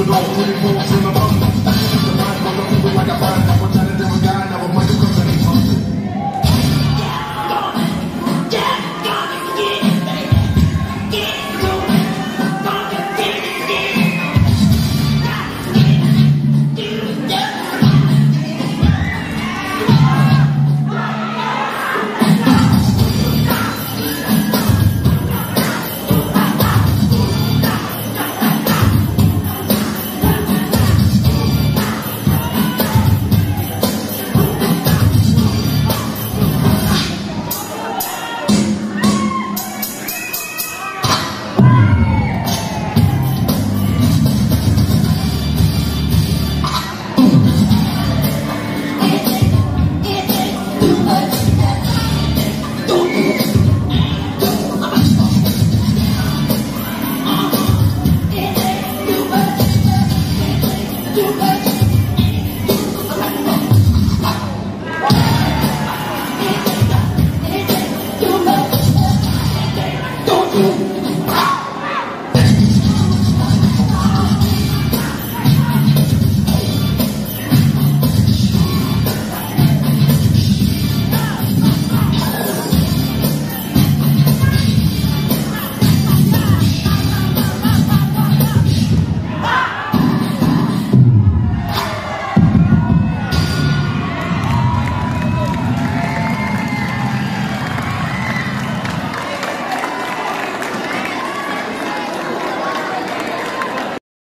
But all pretty